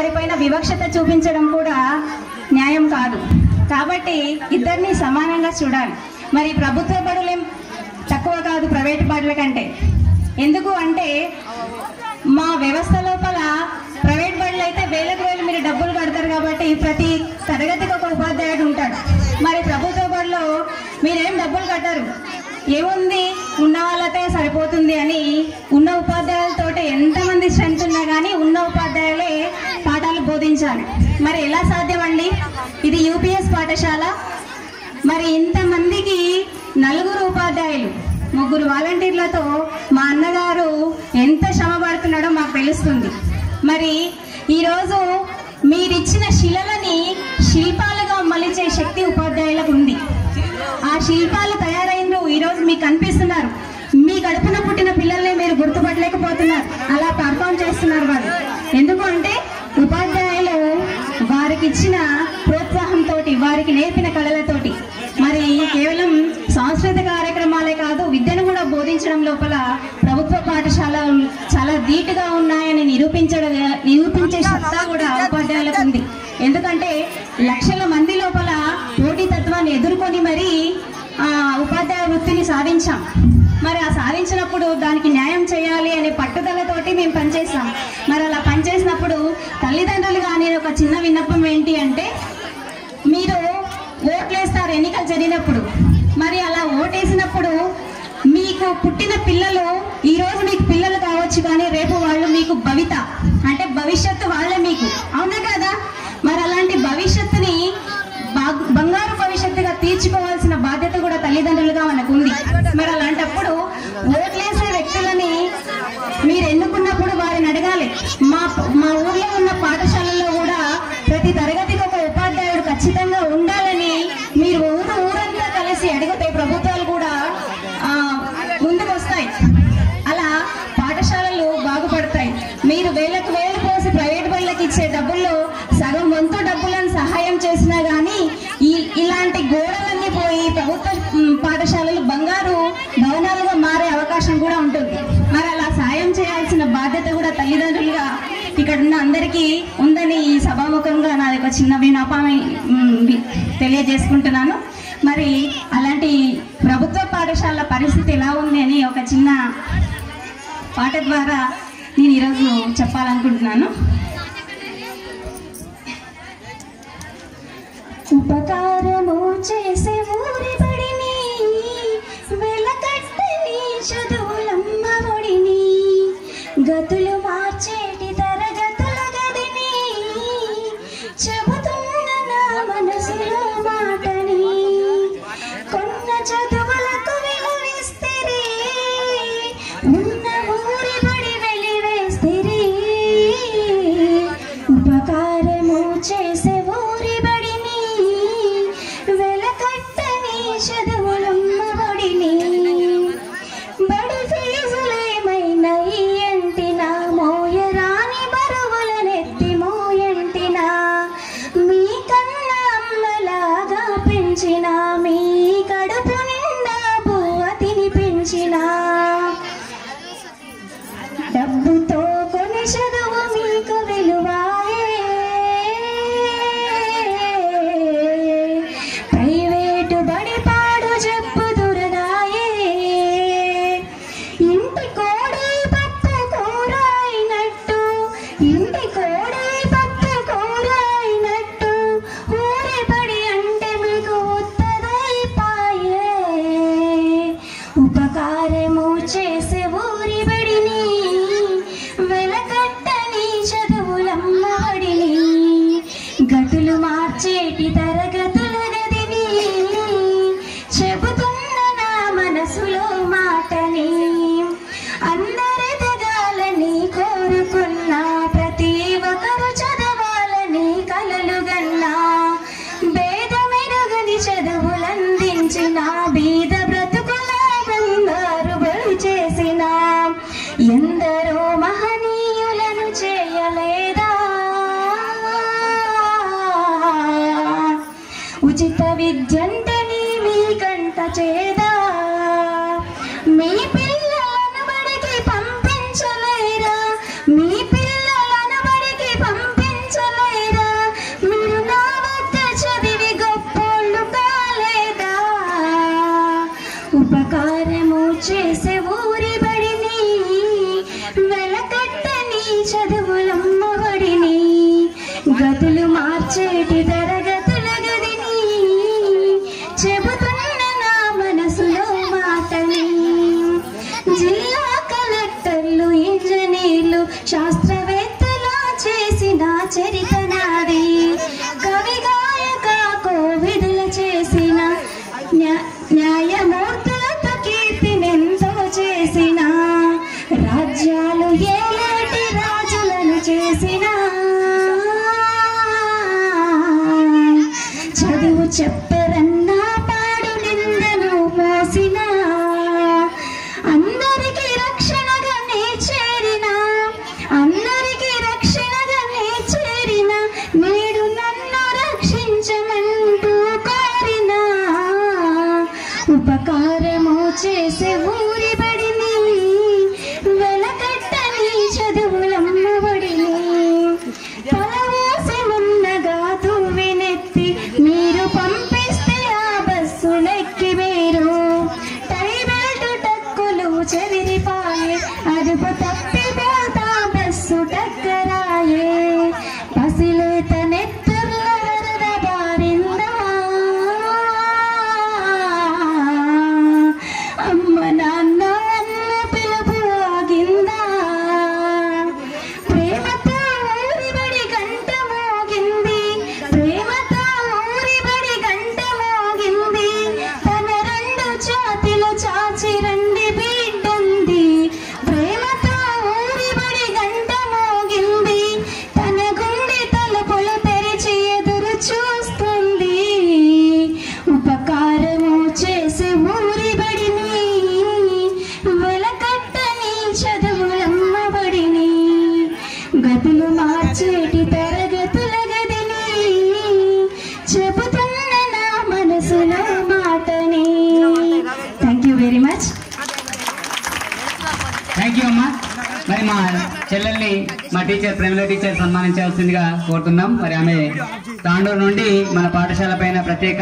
వారిపైన వివక్షత చూపించడం కూడా న్యాయం కాదు. కాబట్టి ఇద్దరిని సమానంగా చూడాలి. మరి ప్రభుత్వ బడులేం తక్కువ కాదు ప్రైవేట్ బడుల కంటే. ఎందుకు అంటే మా వ్యవస్థ లోపల ప్రైవేట్ బడులు అయితే వేలకు వేలు మీరు డబ్బులు కడతారు కాబట్టి ప్రతి తరగతికి ఒక ఉపాధ్యాయుడు ఉంటాడు. మరి ప్రభుత్వ బడిలో మీరేం డబ్బులు కట్టరు. ఏముంది? ఉన్న వాళ్ళతే సరిపోతుంది అని ఉన్న ఉపాధ్యాయులతో ఎంతమంది స్ట్రెంత్ ఉన్నా కానీ పాఠాలు మరి ఎలా సాధ్యమండి? ఇది యూపీఎస్ పాఠశాల. మరి ఇంతమందికి నలుగురు ఉపాధ్యాయులు ముగ్గురు వాలంటీర్లతో మా అన్నగారు ఎంత శ్రమ పడుతున్నాడో మాకు తెలుస్తుంది. మరి ఈరోజు మీరిచ్చిన శిలలని శిల్పాలుగా మలిచే శక్తి ఉపాధ్యాయులకు ఉంది. ఆ శిల్పాలు తయారైన ఈరోజు మీకు కనిపిస్తున్నారు మీ గడుపున పుట్టిన పిల్లల్ని మీరు గుర్తుపట్టలేకపోతున్నారు. అలా పర్ఫామ్ చేస్తున్నారు వాళ్ళు. ఎందుకు అంటే వారికి ఇచ్చిన ప్రోత్సాహంతో వారికి నేర్పిన కళలతోటి. మరి కేవలం సాంస్కృతిక కార్యక్రమాలే కాదు విద్యను కూడా బోధించడం లోపల ప్రభుత్వ పాఠశాల చాలా ధీటుగా ఉన్నాయని నిరూపించడం నిరూపించే సత్తా కూడా ఉపాధ్యాయులకు ఉంది. ఎందుకంటే లక్షల మంది లోపల పోటీతత్వాన్ని ఎదుర్కొని మరి ఆ, ఉపాధ్యాయ వృత్తిని సాధించాం. మరి ఆ సాధించినప్పుడు దానికి న్యాయం చేయాలి అనే పట్టుదలతోటి మేము పనిచేస్తాం మరి అలా పనిచేసినప్పుడు తల్లిదండ్రులు కానీ ఒక చిన్న విన్నపం ఏంటి అంటే మీరు ఓట్లేస్తారు ఎన్నికలు మరి అలా ఓటేసినప్పుడు మీకు పుట్టిన పిల్లలు ఈ రోజు మీకు పిల్లలు కావచ్చు కానీ రేపు వాళ్ళు మీకు భవిత అంటే భవిష్యత్తు వాళ్ళే మీకు. అవునా కదా? మరి అలాంటి భవిష్యత్తుని బా- బంగారు భవిష్యత్తుగా తీర్చుకోవాల్సిన బాధ్యత కూడా తల్లిదండ్రులుగా మనకు ఉంది. మరి అలాంటప్పుడు ఓట్లేసే వ్యక్తులని మీరు ఎన్నుకున్నప్పుడు వారిని అడగాలి. మా మా ఊర్లో పాఠశాలలు బంగారు భవనాలుగా మారే అవకాశం కూడా ఉంటుంది. మరి అలా సాయం చేయాల్సిన బాధ్యత కూడా తల్లిదండ్రులుగా ఇక్కడ ఉన్న అందరికీ ఉందని ఈ సభాముఖంగా నాది ఒక చిన్న వినపాన్ని తెలియజేసుకుంటున్నాను. మరి అలాంటి ప్రభుత్వ పాఠశాల పరిస్థితి ఎలా ఉంది అని ఒక చిన్న పాట ద్వారా నేను ఈరోజు చెప్పాలనుకుంటున్నాను. ఉపకారము చే విద్యంటని మీకంట చేదా? మీ పిల్లలను బడికి పంపించలేరా మీ పిల్లలను బడికి పంపించలేరా మీరు నా వద్ద చదివి గొప్పోళ్ళు కాలేదా? ఉపకారము చేసే ఊరి బడిని వెలకట్టని చదువులమ్మ బడిని గదులు మార్చేటిదే శాస్త్రవేత్తలా చేసిన చరిత్ర నాది కవి గాయక కోవిదుల చేసిన న్యాయమూర్తులతో కీర్తినెంతో చేసిన రాజ్యాలు ఏలాంటి రాజులను చేసిన. చదువు చెప్ప വിരിപായ അത്ഭുതത്തെ మా టీచర్ ప్రేమిలో టీచర్ సన్మానించాల్సిందిగా కోరుతున్నాం. మరి ఆమె తాండూరు నుండి మన పాఠశాల పైన ప్రత్యేక